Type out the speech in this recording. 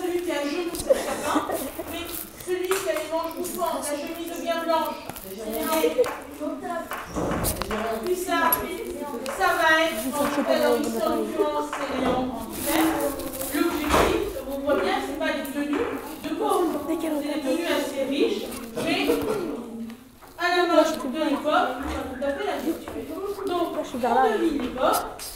celui qui a un genou, c'est sapin, mais celui qui a les manches bouffantes, la chemise bien blanche, puis ça, ça va être, en tout cas dans ici en l'occurrence, c'est Léon en hiver. L'objectif, on voit bien, c'est pas des tenues de pauvres, c'est des tenues assez riches, mais à la mode de l'époque, tout à fait la. Donc, on devine l'époque.